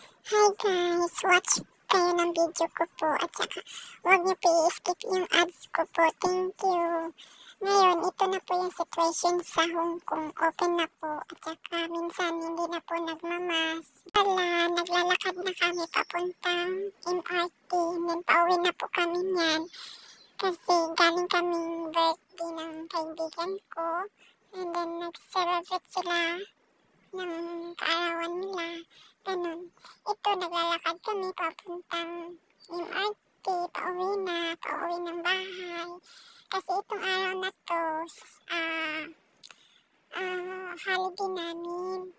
Hi guys, watch kayo ng video ko po at saka huwag niyo i-skip yung ads ko po. Thank you. Ngayon, ito na po yung situation sa Hong Kong. Open na po at saka minsan hindi na po nagmamas. Wala, naglalakad na kami papuntang MRT. Then pauwi na po kami niyan. Kasi galing kaming birthday ng kaibigan ko. And then nag-celebrate sila ng kaarawan nila. Ganun. Ito, naglalakad kami papuntang MRT, pauwi na, pauwi ng bahay. Kasi itong araw na to, ah, ah, holiday namin.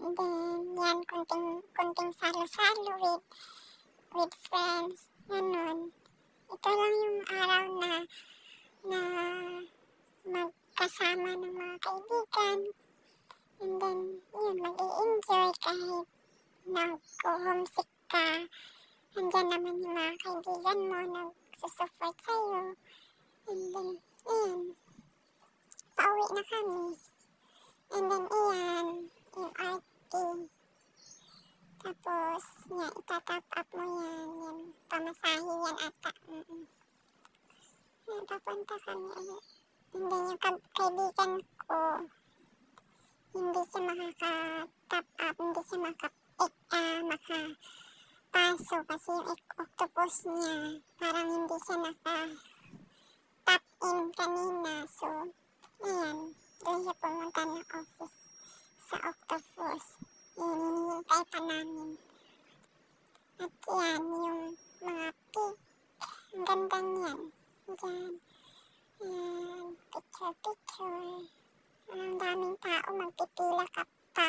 And then, yan, kunting, kunting salo-salo with, with friends. Ganun. Ito lang yung araw na, na magkasama ng mga kaibigan. And then, yun, mag-i-enjoy kahit nag-homesick ka. Andyan naman yung mga kaibigan mo nagsusupport sa'yo. And then, ayan, pauwi na kami. And then, ayan, yung RT. Tapos, yan, itatap up mo yan. Yan, pamasahe yan ata. Mm -mm. Yan, papunta kami ulit. And then, yung ka- kaibigan ko, hindi siya makaka-top up, hindi siya maka, eh, ah, makapaso kasi yung octopus niya, parang hindi siya naka-top in kanina. So, ayan, doon siya pumunta ng office sa octopus. Yun, hinihintay pa namin. At yan, yung mga pig, ang ganda niyan. Diyan, ayan, picture-picture ang daming tao, magpipila ka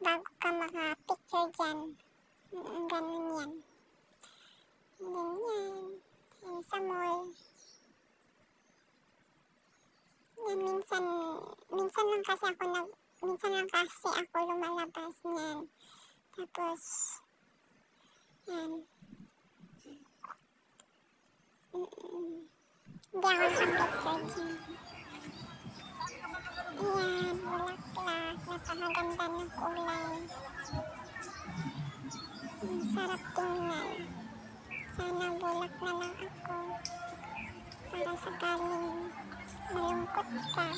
bago ka makapicture dyan. Mm, Ganun yan. Then yan. Yan sa mall. Yan, minsan, minsan lang kasi ako nag, minsan lang kasi ako lumalabas niyan. Tapos, yan. Mm-mm. Hindi ako nakapicture dyan. Ayan, Ang sarap tingnan. Sana bulak na lang ako. Para sakaling malungkot ka.